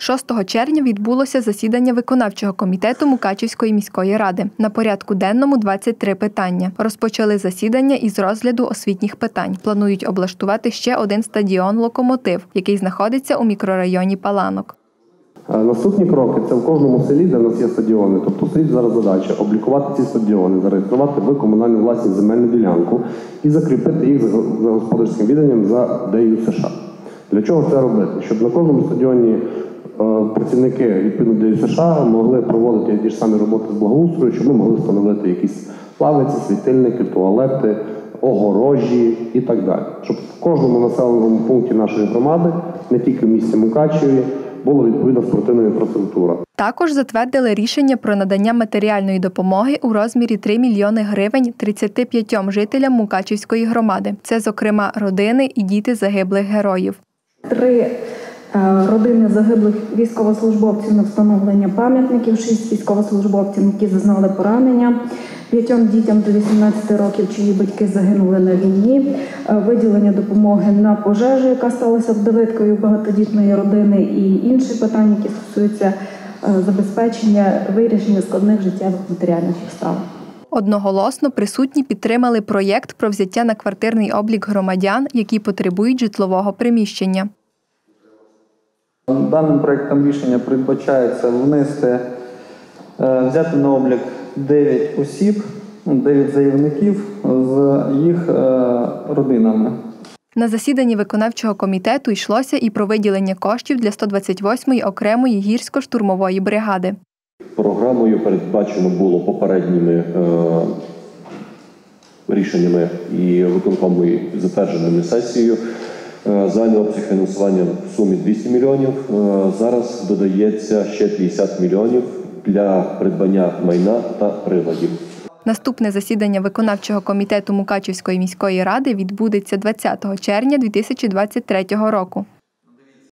6 червня відбулося засідання виконавчого комітету Мукачівської міської ради. На порядку денному 23 питання. Розпочали засідання із розгляду освітніх питань. Планують облаштувати ще один стадіон Локомотив, який знаходиться у мікрорайоні Паланок. Е, Наступні кроки це в кожному селі, де в нас є стадіони. Тобто стоїть зараз задача облікувати ці стадіони, зареєструвати в комунальну власність земельну ділянку і закріпити їх за господарським відданням за ДЮ США. Для чого це робити? Щоб на кожному стадіоні працівники відповідно ДЮ США могли проводити ті ж самі роботи з благоустрою, щоб ми могли встановити якісь лавиці, світильники, туалети, огорожі і так далі. Щоб в кожному населеному пункті нашої громади, не тільки в місті Мукачеві, була відповідна спортивна інфраструктура. Також затвердили рішення про надання матеріальної допомоги у розмірі 3 мільйони гривень 35 жителям Мукачівської громади. Це, зокрема, родини і діти загиблих героїв. Три е, родини загиблих військовослужбовців на встановлення пам'ятників, шість військовослужбовців, які зазнали поранення, п'ятьом дітям до 18 років, чиї батьки загинули на війні, е, виділення допомоги на пожежу, яка сталася вдовиткою багатодітної родини, і інші питання, які стосуються е, забезпечення вирішення складних життєвих матеріальних обставин. Одноголосно присутні підтримали проєкт про взяття на квартирний облік громадян, які потребують житлового приміщення. Даним проектом рішення передбачається внести, е, взяти на облік 9 осіб, ну, 9 заявників з їх е, родинами. На засіданні виконавчого комітету йшлося і про виділення коштів для 128-ї окремої гірсько-штурмової бригади. Програмою передбачено було попередніми е, рішеннями і виконкому затвердженими сесією. Е, загальний обсяг в сумі 200 мільйонів. Е, зараз додається ще 50 мільйонів для придбання майна та приладів. Наступне засідання виконавчого комітету Мукачівської міської ради відбудеться 20 червня 2023 року.